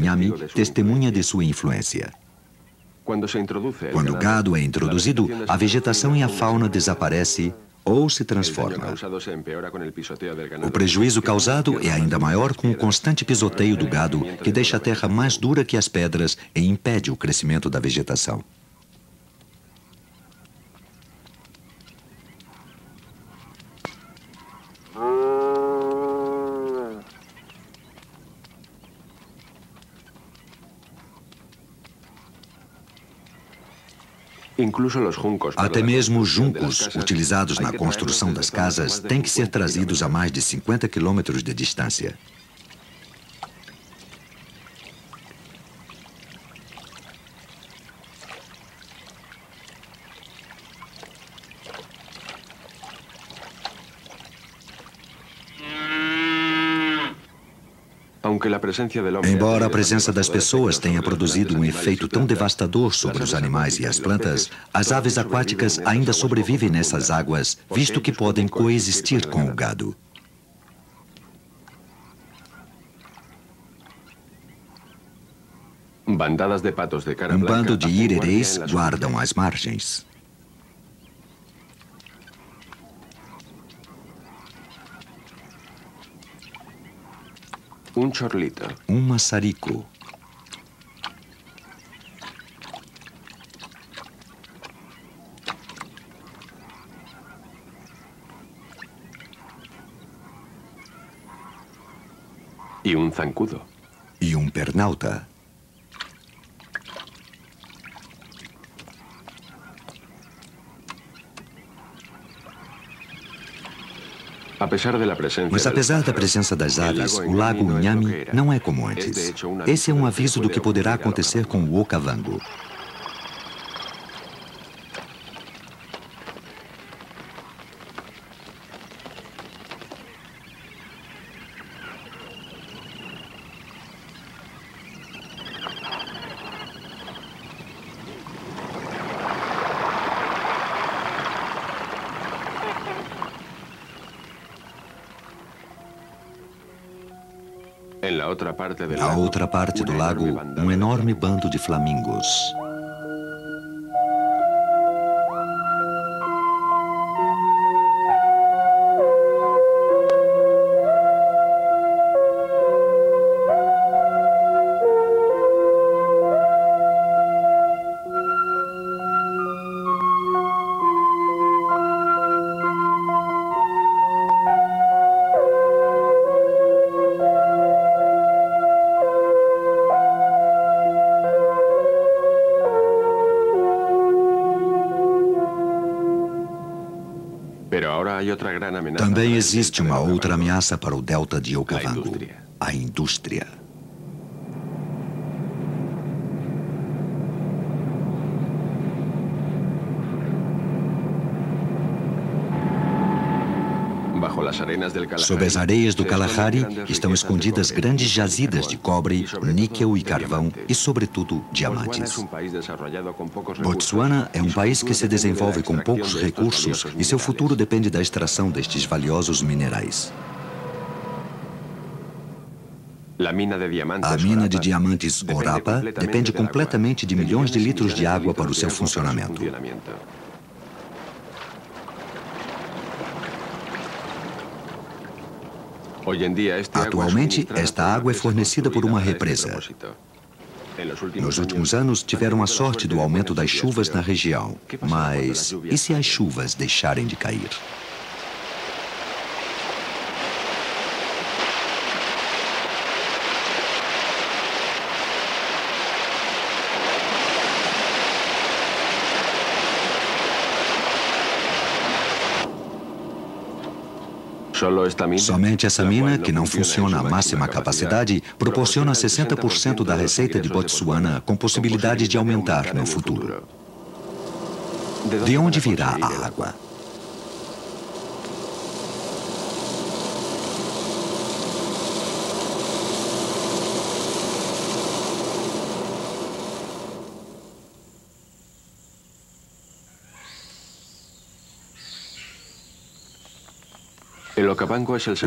Nhami testemunha de sua influência. Quando o gado é introduzido, a vegetação e a fauna desaparece ou se transforma. O prejuízo causado é ainda maior com o constante pisoteio do gado, que deixa a terra mais dura que as pedras e impede o crescimento da vegetação. Até mesmo os juncos utilizados na construção das casas têm que ser trazidos a mais de 50 quilômetros de distância. Embora a presença das pessoas tenha produzido um efeito tão devastador sobre os animais e as plantas, as aves aquáticas ainda sobrevivem nessas águas, visto que podem coexistir com o gado. Um bando de irerês guardam as margens. Um chorlito. Um maçarico. E um zancudo. E um pernalta. Mas apesar da presença das aves, o lago Nhami não é como antes. Esse é um aviso do que poderá acontecer com o Okavango. Na outra parte do lago, um enorme bando de flamingos. Também existe uma outra ameaça para o delta de Okavango, a indústria. Sob as areias do Kalahari estão escondidas grandes jazidas de cobre, níquel e carvão e, sobretudo, diamantes. Botsuana é um país que se desenvolve com poucos recursos e seu futuro depende da extração destes valiosos minerais. A mina de diamantes Orapa depende completamente de milhões de litros de água para o seu funcionamento. Atualmente, esta água é fornecida por uma represa. Nos últimos anos, tiveram a sorte do aumento das chuvas na região. Mas e se as chuvas deixarem de cair? Somente essa mina, que não funciona à máxima capacidade, proporciona 60% da receita de Botsuana, com possibilidade de aumentar no futuro. De onde virá a água?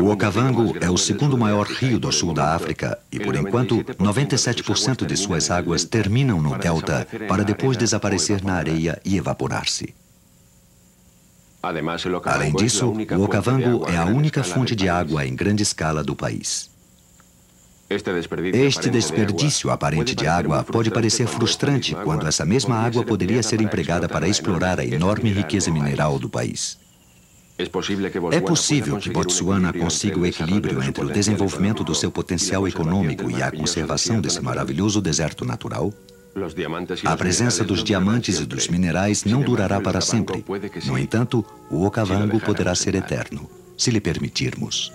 O Okavango é o segundo maior rio do sul da África e, por enquanto, 97% de suas águas terminam no delta para depois desaparecer na areia e evaporar-se. Além disso, o Okavango é a única fonte de água em grande escala do país. Este desperdício aparente de água pode parecer frustrante quando essa mesma água poderia ser empregada para explorar a enorme riqueza mineral do país. É possível que Botsuana consiga o equilíbrio entre o desenvolvimento do seu potencial econômico e a conservação desse maravilhoso deserto natural? A presença dos diamantes e dos minerais não durará para sempre. No entanto, o Okavango poderá ser eterno, se lhe permitirmos.